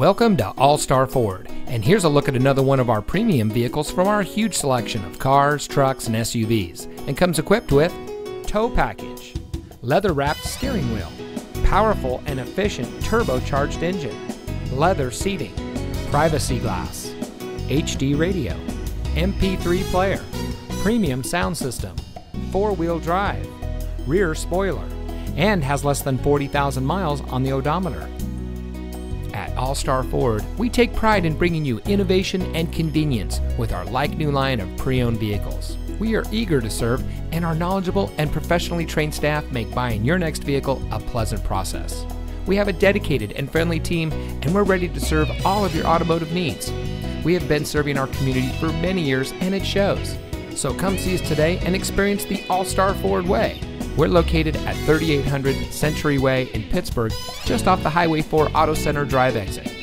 Welcome to All Star Ford, and here's a look at another one of our premium vehicles from our huge selection of cars, trucks, and SUVs, and comes equipped with tow package, leather wrapped steering wheel, powerful and efficient turbocharged engine, leather seating, privacy glass, HD radio, MP3 player, premium sound system, four wheel drive, rear spoiler, and has less than 40,000 miles on the odometer. At All Star Ford, we take pride in bringing you innovation and convenience with our like new line of pre owned vehicles. We are eager to serve, and our knowledgeable and professionally trained staff make buying your next vehicle a pleasant process. We have a dedicated and friendly team, and we're ready to serve all of your automotive needs. We have been serving our community for many years, and it shows. So come see us today and experience the All Star Ford way. We're located at 3800 Century Way in Pittsburg, just off the Highway 4 Auto Center Drive exit.